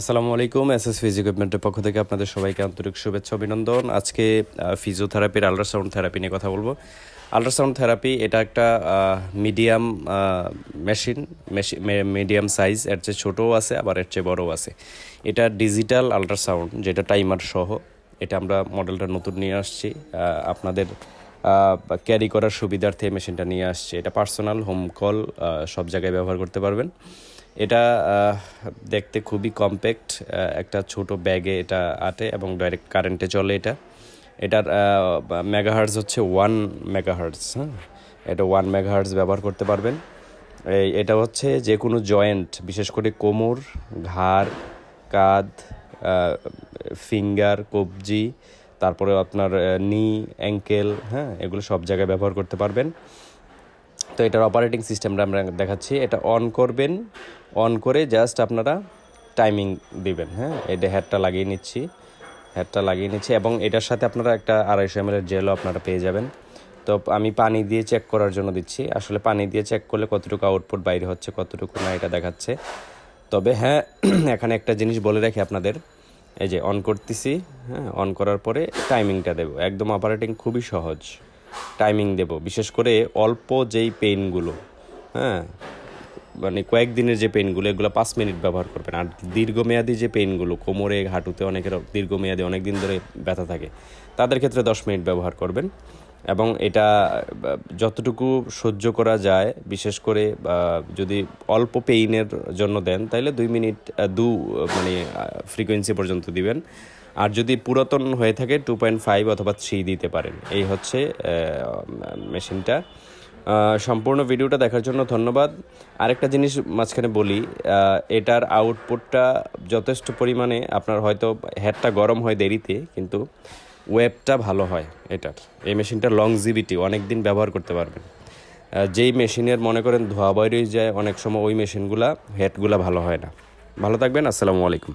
আসসালামু আলাইকুম S S ফিজ ইকুইপমেন্টের পক্ষ থেকে আপনাদের সবাইকে আন্তরিক শুভেচ্ছা, অভিনন্দন। আজকে ফিজিওথেরাপির আল্ট্রাসাউন্ড থেরাপি নিয়ে কথা বলব। আল্ট্রাসাউন্ড থেরাপি এটা একটা মিডিয়াম মেশিন মিডিয়াম সাইজ এর চেয়ে ছোটোও আছে, আবার এর চেয়ে বড়ও আছে। এটা ডিজিটাল আল্ট্রাসাউন্ড যেটা টাইমার সহ। এটা আমরা মডেলটা নতুন নিয়ে আসছি আপনাদের ক্যারি করার সুবিধার্থে মেশিনটা নিয়ে আসছে। এটা পার্সোনাল হোম কল সব জায়গায় ব্যবহার করতে পারবেন। এটা দেখতে খুবই কম্প্যাক্ট একটা ছোট ব্যাগে এটা আটে এবং ডাইরেক্ট কারেন্টে চলে এটা। এটার মেগাহার্জ হচ্ছে ওয়ান মেগাহার্জ হ্যাঁ? এটা ওয়ান মেগাহার্জ ব্যবহার করতে পারবেন। এই, এটা হচ্ছে যে কোনো জয়েন্ট বিশেষ করে কোমর, ঘাড়, কাঁধ ফিঙ্গার কবজি, তারপরে আপনার নি অ্যাঙ্কেল হ্যাঁ? এগুলো সব জায়গায় ব্যবহার করতে পারবেন। তো এটার অপারেটিং সিস্টেমটা আমরা দেখাচ্ছি। এটা অন করবেন অন করে জাস্ট আপনারা টাইমিং দিবেন হ্যাঁ? এটা হেডটা লাগিয়ে নিচ্ছি হেডটা লাগিয়ে নিচ্ছি এবং এটার সাথে আপনারা একটা আড়াইশো এম জেলও আপনারা পেয়ে যাবেন। তো আমি পানি দিয়ে চেক করার জন্য দিচ্ছি। আসলে পানি দিয়ে চেক করলে কতটুকু আউটপুট বাইরে হচ্ছে, কতটুকু না এটা দেখাচ্ছে। তবে হ্যাঁ এখানে একটা জিনিস বলে রাখি আপনাদের। এই যে অন করতেছি হ্যাঁ অন করার পরে টাইমিংটা দেবো। একদম অপারেটিং খুবই সহজ। টাইমিং দেব। বিশেষ করে অল্প যেই পেনগুলো হ্যাঁ? মানে কয়েকদিনের যে পেনগুলো এগুলো পাঁচ মিনিট ব্যবহার করবেন। আর দীর্ঘমেয়াদী যে পেনগুলো কোমরে হাঁটুতে অনেকের দীর্ঘমেয়াদী অনেক দিন ধরে ব্যথা থাকে, তাদের ক্ষেত্রে দশ মিনিট ব্যবহার করবেন। এবং এটা যতটুকু সহ্য করা যায়, বিশেষ করে যদি অল্প পেইনের জন্য দেন, তাহলে দুই মিনিট দু মানে ফ্রিকোয়েন্সি পর্যন্ত দিবেন। আর যদি পুরাতন হয়ে থাকে টু পয়েন্ট ফাইভ অথবা থ্রি দিতে পারেন। এই হচ্ছে মেশিনটা। সম্পূর্ণ ভিডিওটা দেখার জন্য ধন্যবাদ। আরেকটা জিনিস মাঝখানে বলি এটার আউটপুটটা যথেষ্ট পরিমাণে, আপনার হয়তো হেডটা গরম হয় দেরিতে, কিন্তু ওয়েবটা ভালো হয় এটার। এই মেশিনটার লংজিভিটি অনেক দিন ব্যবহার করতে পারবেন। যেই মেশিনের মনে করেন ধোয়া বাইরে যায়, অনেক সময় ওই মেশিনগুলা হেডগুলা ভালো হয় না। ভালো থাকবেন, আসসালামু আলাইকুম।